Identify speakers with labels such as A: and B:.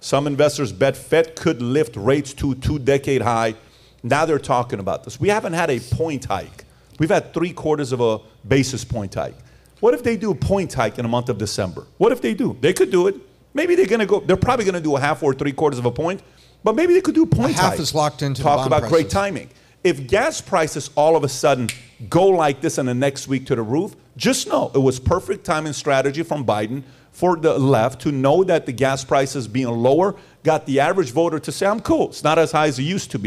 A: Some investors bet Fed could lift rates to two decade high. Now they're talking about this. We haven't had a point hike. We've had three quarters of a basis point hike. What if they do a point hike in the month of December? What if they do? They could do it. Maybe they're going to go. They're probably going to do a half or three quarters of a point, but maybe they could do a point
B: half
A: hike.
B: is locked into the
A: Talk about great timing. If gas prices all of a sudden go like this in the next week to the roof, just know it was perfect timing strategy from Biden for the left to know that the gas prices being lower got the average voter to say, I'm cool. It's not as high as it used to be.